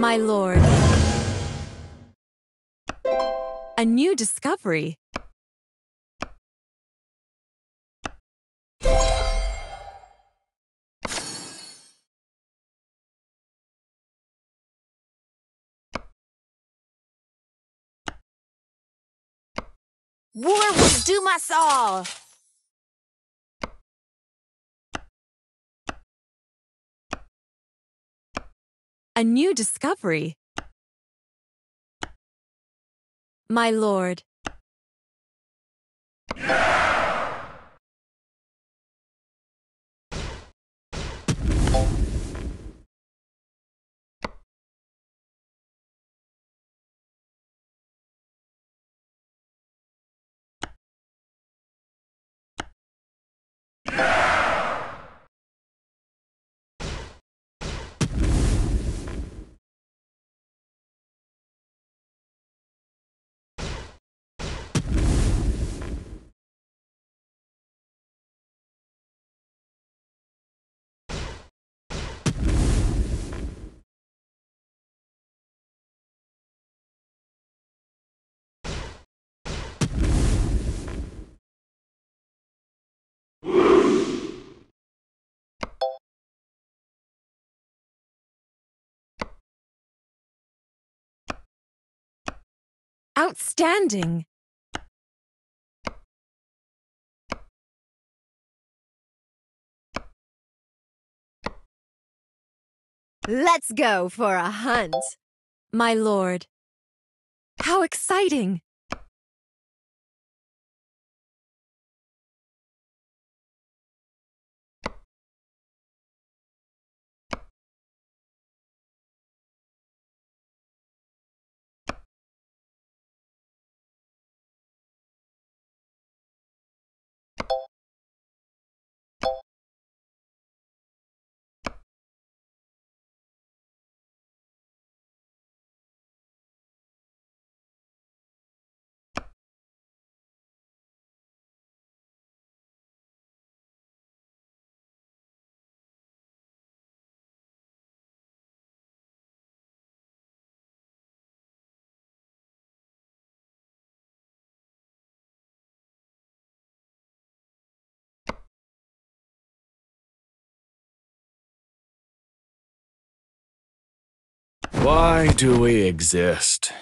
My lord. A new discovery. War will doom us all! A new discovery. My lord. Outstanding! Let's go for a hunt. My lord. How exciting! Why do we exist?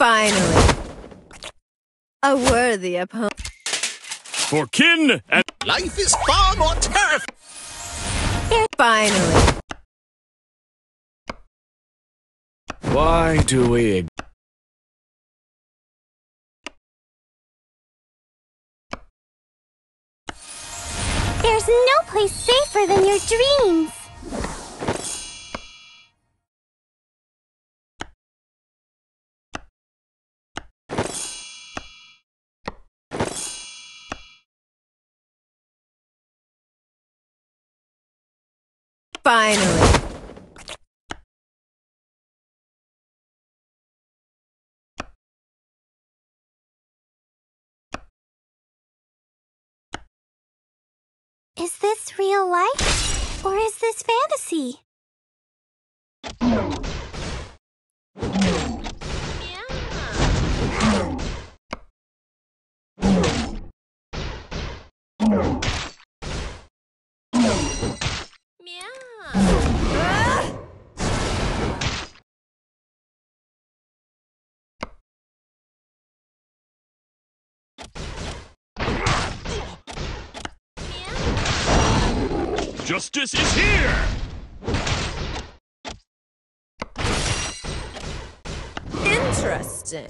Finally. A worthy opponent. For kin and Life is far more terrifying. Finally. why do we There's no place safer than your dreams. Finally. Is this real life? Or is this fantasy? Justice is here! Interesting.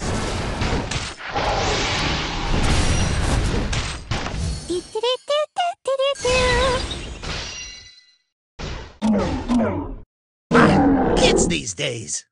Kids these days.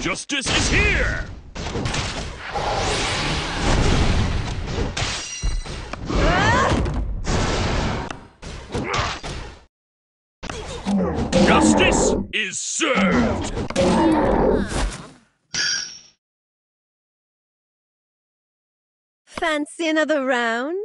Justice is here! Justice is served! Fancy another round?